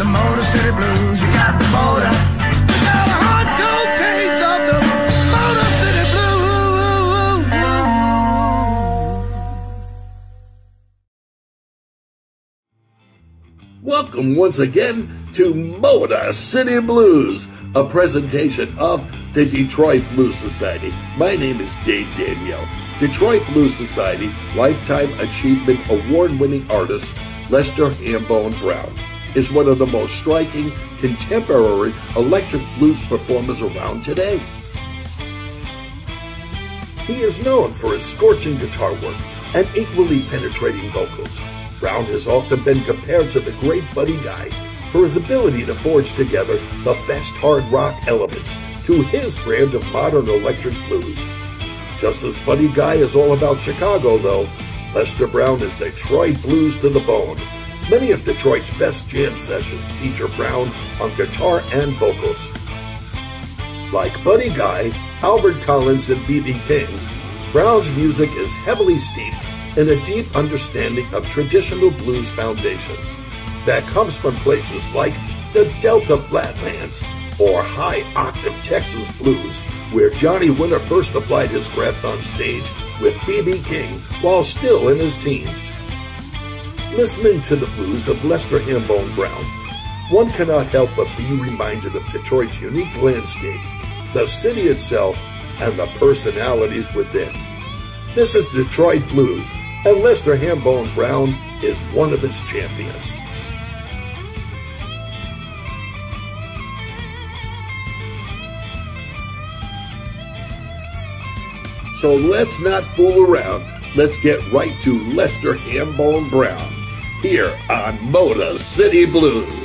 the Motor City Blues. You got the motor. Got a cold case of the Motor City Blues. Welcome once again to Motor City Blues, a presentation of the Detroit Blues Society. My name is Dave Danielle. Detroit Blues Society Lifetime Achievement Award winning artist Lester Hambone Brown is one of the most striking contemporary electric blues performers around today. He is known for his scorching guitar work and equally penetrating vocals. Brown has often been compared to the great Buddy Guy for his ability to forge together the best hard rock elements to his brand of modern electric blues. Just as Buddy Guy is all about Chicago, though, Lester Brown is Detroit blues to the bone. Many of Detroit's best jam sessions feature Brown on guitar and vocals. Like Buddy Guy, Albert Collins, and B.B. King, Brown's music is heavily steeped in a deep understanding of traditional blues foundations that comes from places like the Delta Flatlands or high octave Texas blues, where Johnny Winter first applied his craft on stage with B.B. King while still in his teens. Listening to the blues of Lester Hambone Brown, one cannot help but be reminded of Detroit's unique landscape, the city itself, and the personalities within. This is Detroit Blues, and Lester Hambone Brown is one of its champions. So let's not fool around. Let's get right to Lester Hambone Brown here on Motor City Blues.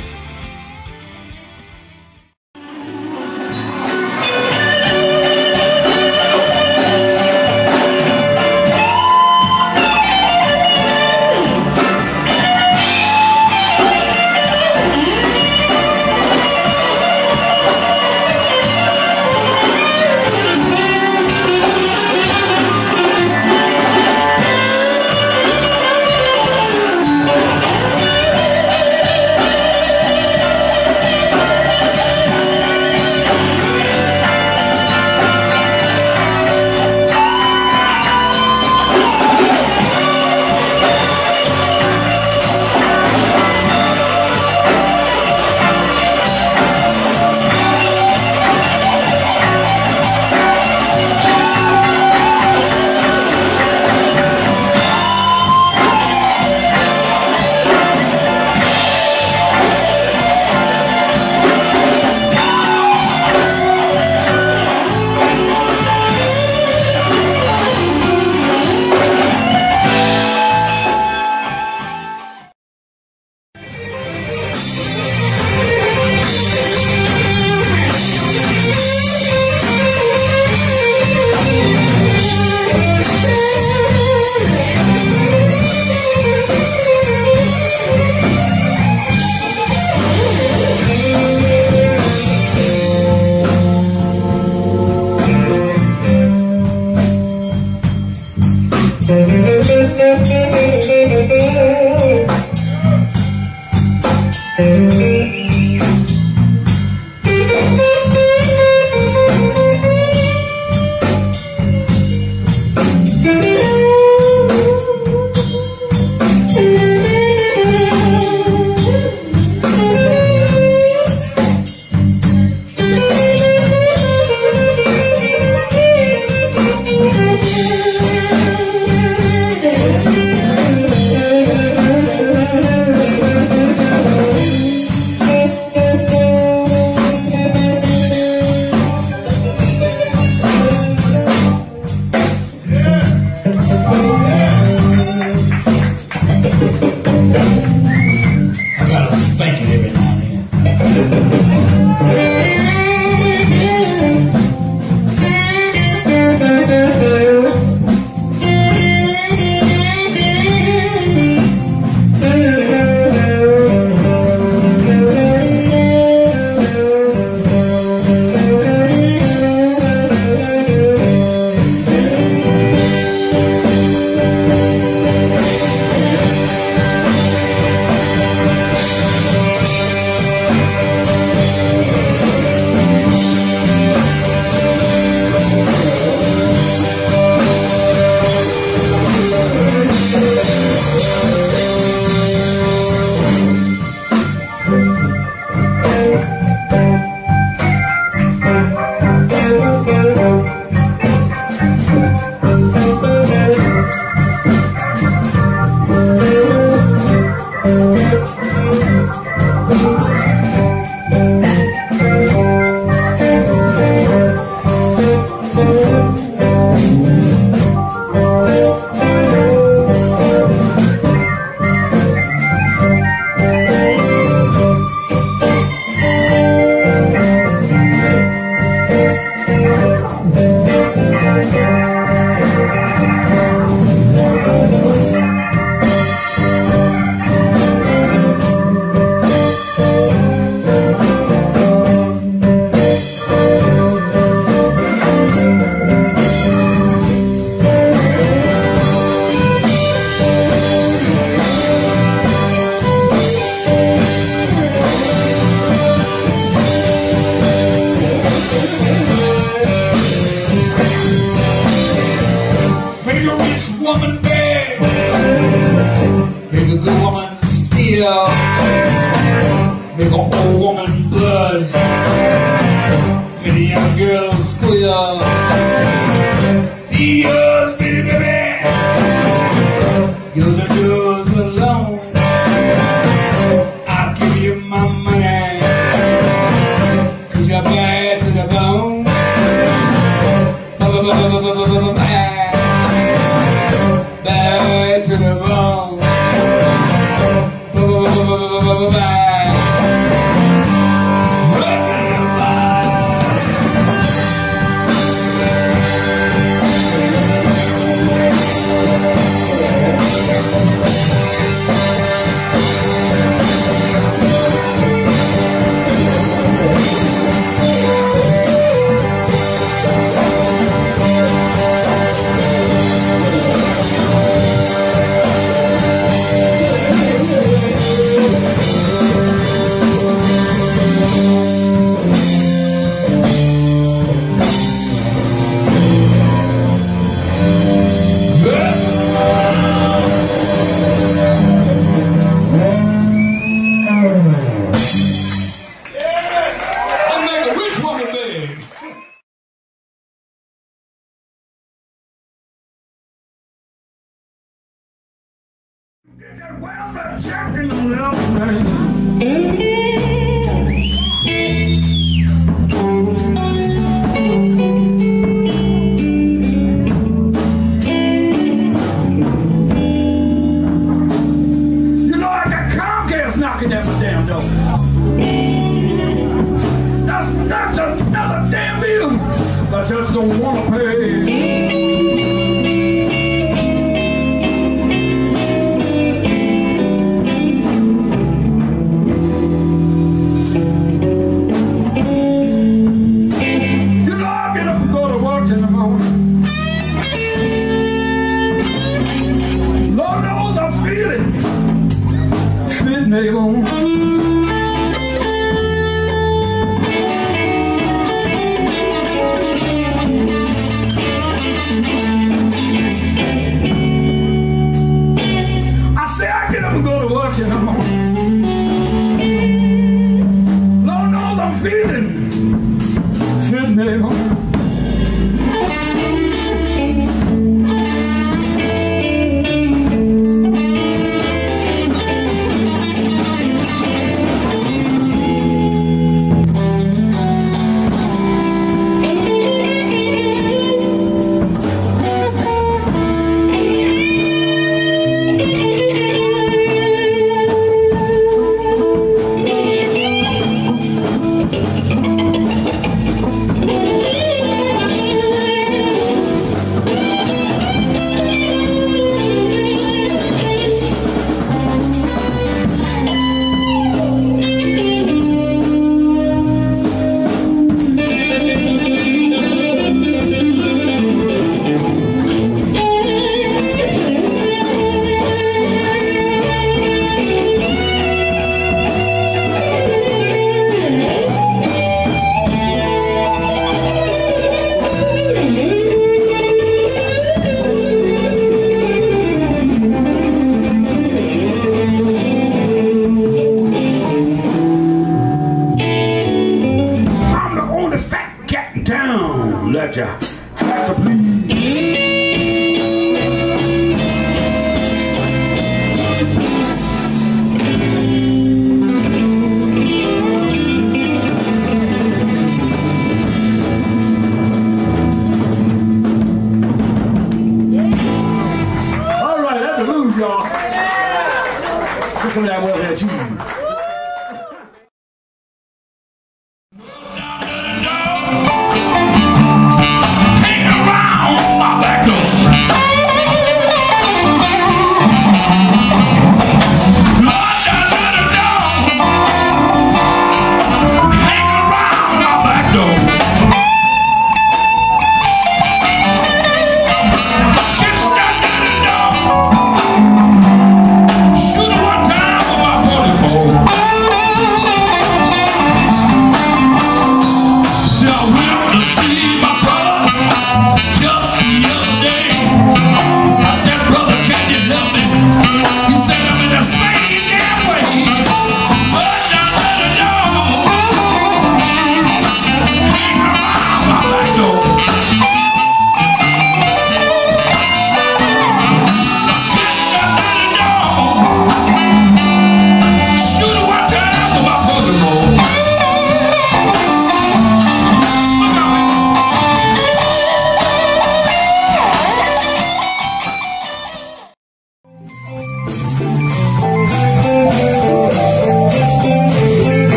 Dios, baby,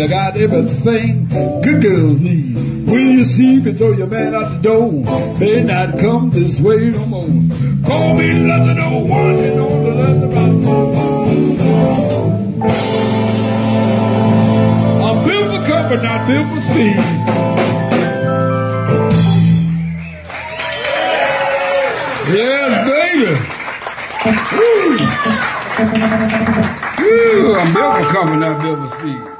I got everything good girls need. When you see me, throw your man out the door. May not come this way no more. Call me nothing, no wanted on the reservoir. I'm built for comfort, not built for speed. Yes, baby. Woo. Woo, I'm built for comfort, not built for speed.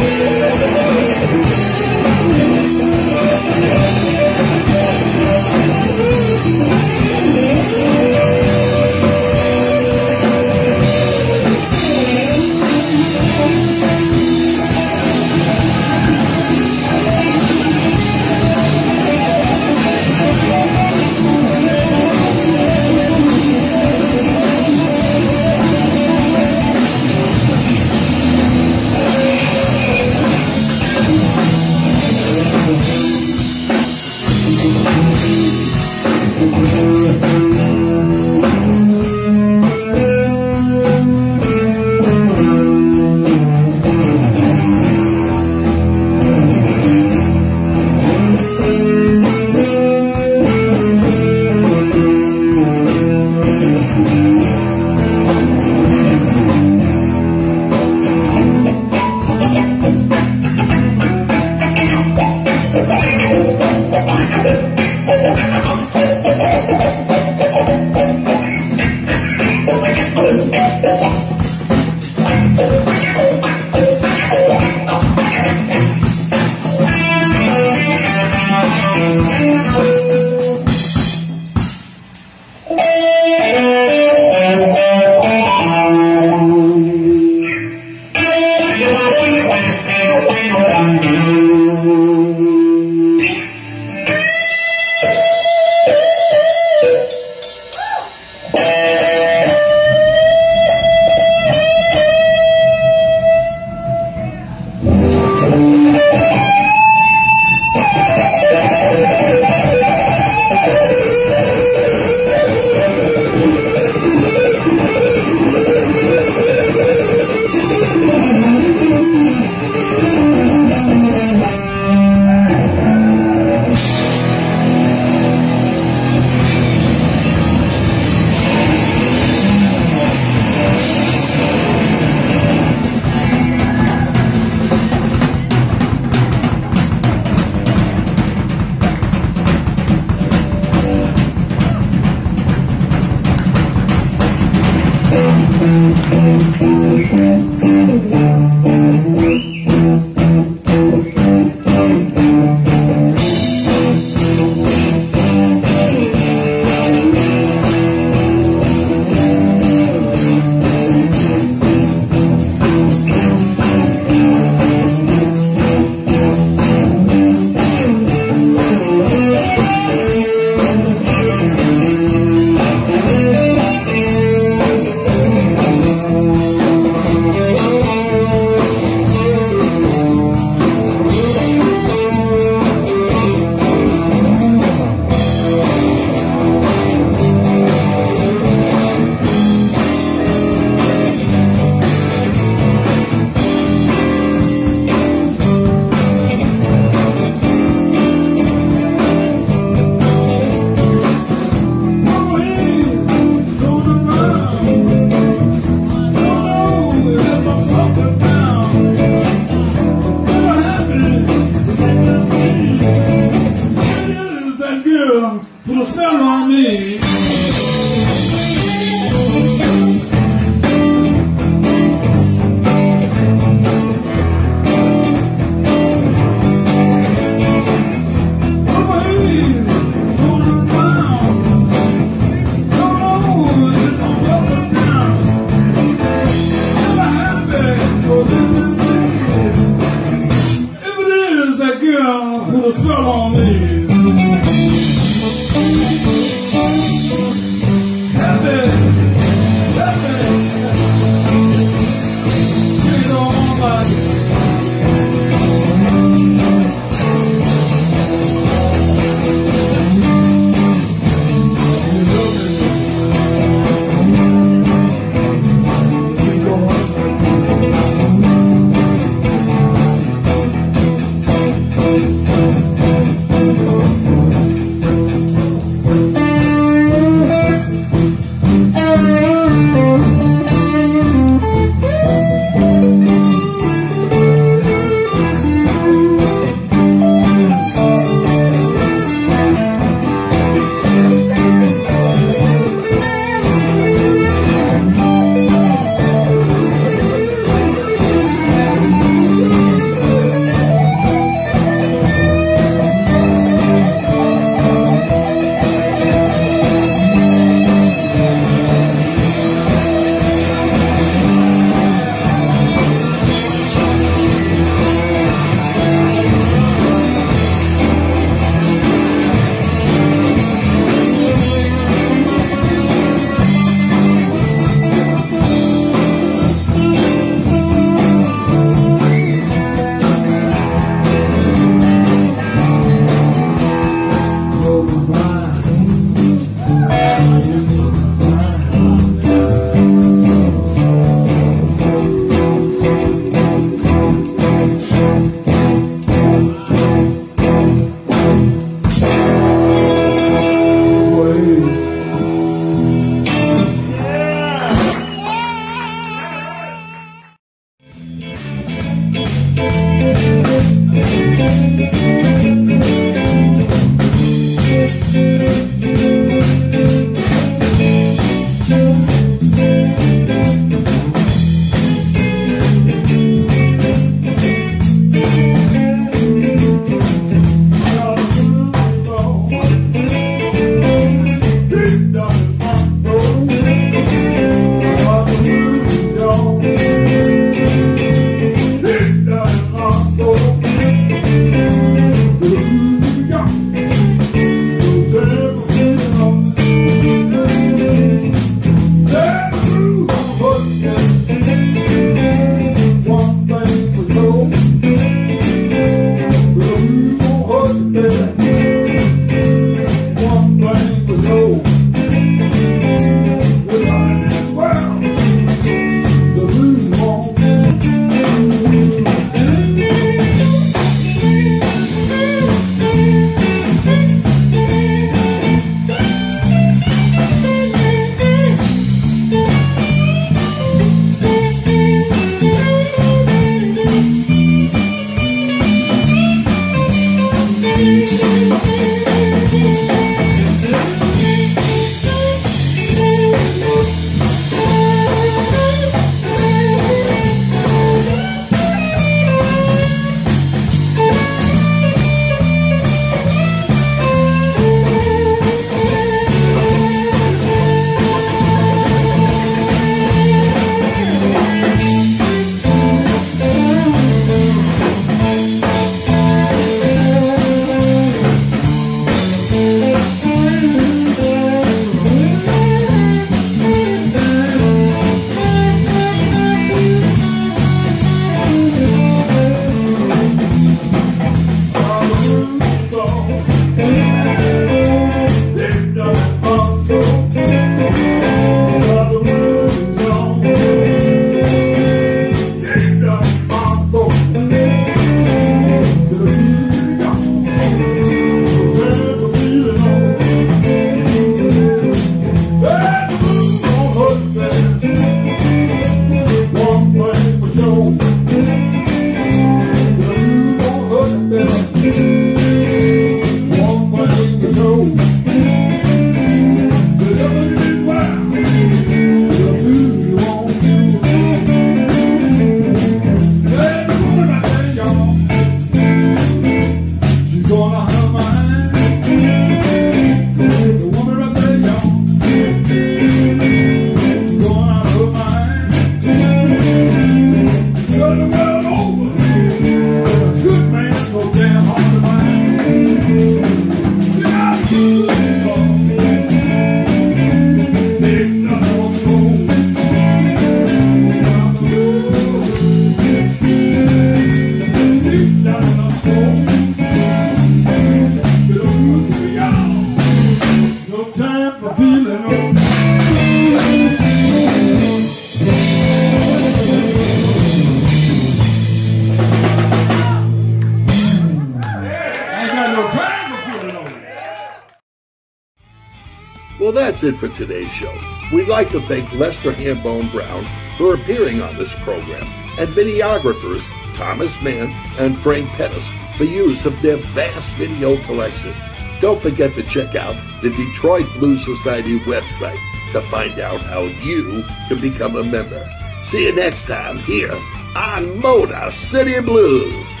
that's it for today's show. We'd like to thank Lester Hambone Brown for appearing on this program and videographers Thomas Mann and Frank Pettis for use of their vast video collections. Don't forget to check out the Detroit Blues Society website to find out how you can become a member. See you next time here on Motor City Blues.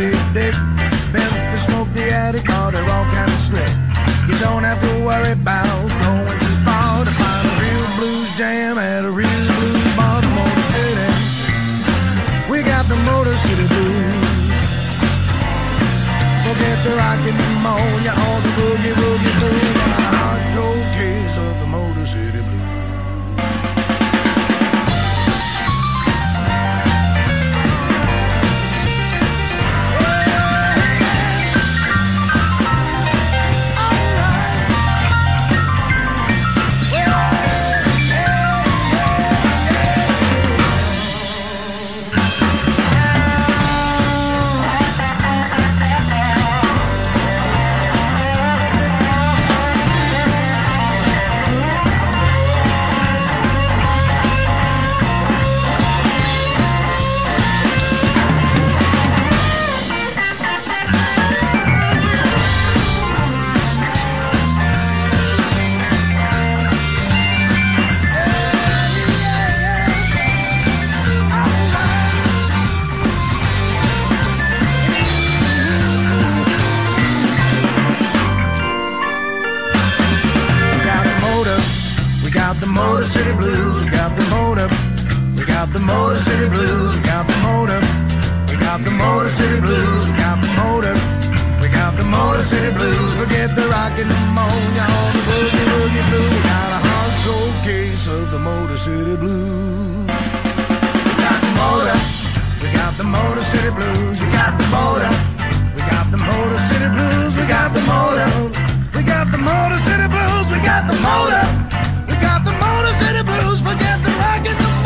And Moby Dick. Memphis smoke the attic, oh, they're all kind of slick. You don't have to worry about going too far to find a real blues jam at a real blues Motor City. We got the Motor City Blues. Forget the rockin' pneumonia or the boogie woogie City Blues, we got the motor, we got the Motor City Blues, we got the motor, we got the Motor City Blues, we got the motor, we got the Motor City Blues. Forget the rockin' pneumonia on the boogie woogie blue. We got a hardcore case of the Motor City Blues. We got the motor, we got the Motor City Blues, we got the motor, we got the Motor City Blues, we got the motor. We got the Motor City Blues, we got the motor forget the rock and the